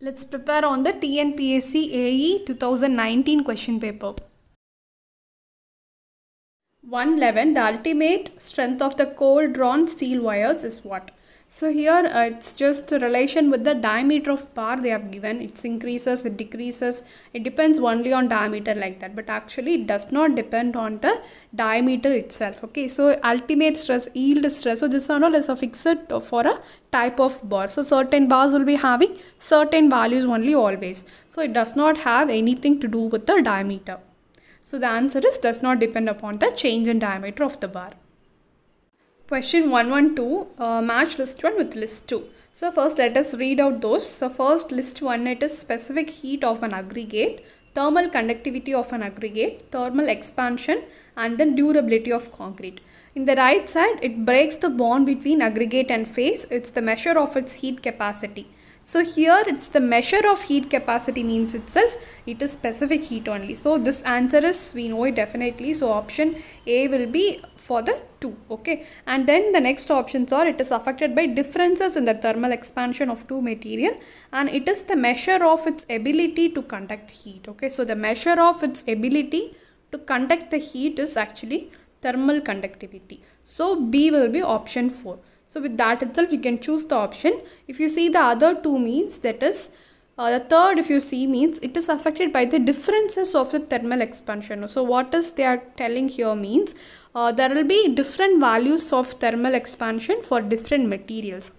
Let's prepare on the TNPSC AE 2019 question paper. 111 the ultimate strength of the cold drawn steel wires is what so here uh, it's just a relation with the diameter of bar they have given. It increases it decreases. It depends only on diameter like that. But actually it does not depend on the diameter itself okay? So ultimate stress yield stress. So this one all is a fixed for a type of bar. So certain bars will be having certain values only always. So it does not have anything to do with the diameter. So the answer is does not depend upon the change in diameter of the bar. Question 112 uh, match list 1 with list 2. So first let us read out those. So first list 1 it is specific heat of an aggregate, thermal conductivity of an aggregate, thermal expansion and then durability of concrete. In the right side it breaks the bond between aggregate and phase. It's the measure of its heat capacity. So here it's the measure of heat capacity means itself it is specific heat only. So this answer is we know it definitely. So option A will be for the 2 okay and then the next options are it is affected by differences in the thermal expansion of two material and it is the measure of its ability to conduct heat okay so the measure of its ability to conduct the heat is actually thermal conductivity so b will be option 4 so with that itself you can choose the option. If you see the other two means that is uh, the third if you see means it is affected by the differences of the thermal expansion. So what is they are telling here means uh, there will be different values of thermal expansion for different materials.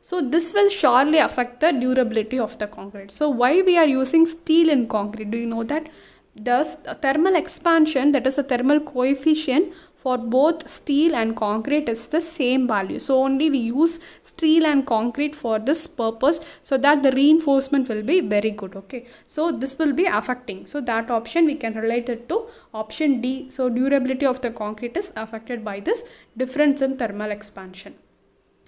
So this will surely affect the durability of the concrete. So why we are using steel in concrete? Do you know that? The thermal expansion that is a thermal coefficient for both steel and concrete is the same value. So only we use steel and concrete for this purpose so that the reinforcement will be very good okay? So this will be affecting. So that option we can relate it to option d. So durability of the concrete is affected by this difference in thermal expansion.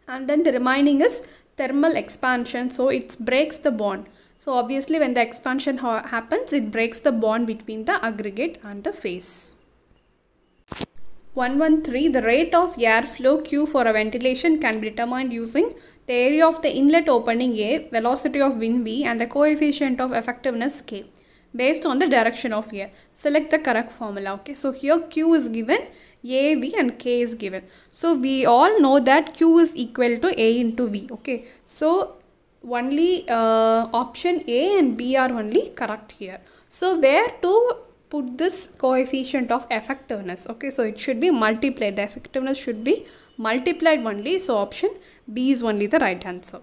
And then the remaining is thermal expansion. So it breaks the bond. So obviously when the expansion ha happens it breaks the bond between the aggregate and the phase 113 the rate of airflow Q for a ventilation can be determined using the area of the inlet opening A, velocity of wind V and the coefficient of effectiveness K based on the direction of air. Select the correct formula. Okay, so here Q is given, A, V and K is given. So we all know that Q is equal to A into V. Okay, so only uh, option A and B are only correct here. So where to put this coefficient of effectiveness okay? So it should be multiplied. The effectiveness should be multiplied only. So option b is only the right answer.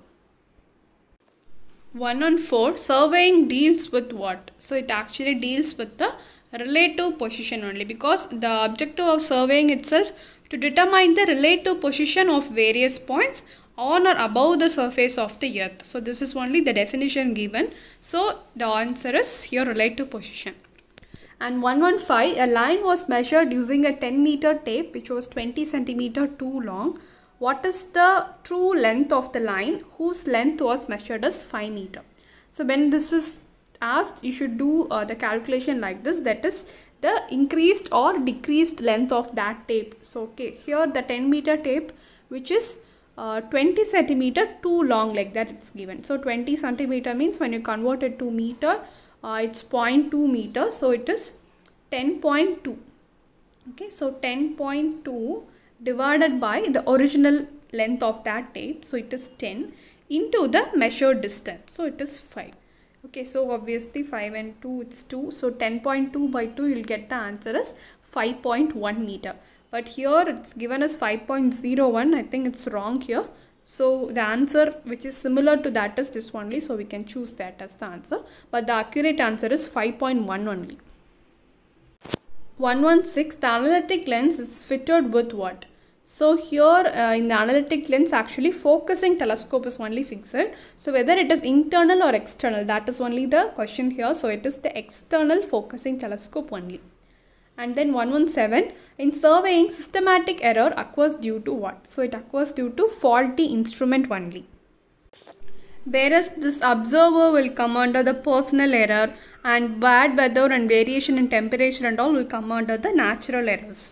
1 on 4 surveying deals with what? So it actually deals with the relative position only because the objective of surveying itself to determine the relative position of various points on or above the surface of the earth. So this is only the definition given. So the answer is your relative position and 115 a line was measured using a 10 meter tape which was 20 centimeter too long. What is the true length of the line? Whose length was measured as 5 meter? So when this is asked you should do uh, the calculation like this. That is the increased or decreased length of that tape. So okay here the 10 meter tape which is uh, 20 centimeter too long like that it's given. So 20 centimeter means when you convert it to meter uh, it's 0.2 meter so it is 10.2 okay so 10.2 divided by the original length of that tape so it is 10 into the measured distance so it is 5 okay so obviously 5 and 2 it's 2 so 10.2 by 2 you'll get the answer as 5.1 meter but here it's given as 5.01 i think it's wrong here. So the answer which is similar to that is this only. So we can choose that as the answer. But the accurate answer is 5.1 only. 116 the anallactic lens is fitted with what? So here uh, in the anallactic lens actually focusing telescope is only fixed. So whether it is internal or external that is only the question here. So it is the external focusing telescope only and then 117 in surveying systematic error occurs due to what so it occurs due to faulty instrument only whereas this observer will come under the personal error and bad weather and variation in temperature and all will come under the natural errors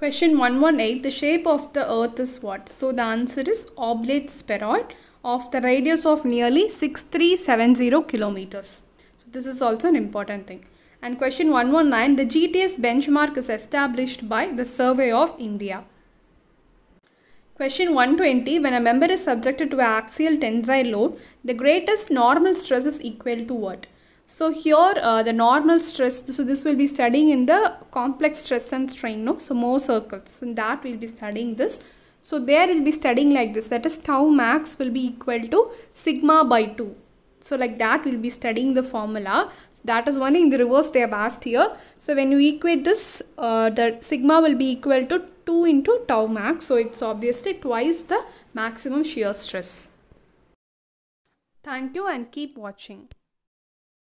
Question 118 The shape of the earth is what? So the answer is oblate spheroid of the radius of nearly 6370 kilometers. So this is also an important thing. And question 119 The GTS benchmark is established by the Survey of India. Question 120 When a member is subjected to axial tensile load, the greatest normal stress is equal to what? So here uh, the normal stress, so this will be studying in the complex stress and strain, no? So Mohr circles, so that we'll be studying this. So there we'll be studying like this, that is tau max will be equal to sigma by 2. So like that we'll be studying the formula. So that is one in the reverse they have asked here. So when you equate this, uh, the sigma will be equal to 2 into tau max. So it's obviously twice the maximum shear stress. Thank you and keep watching.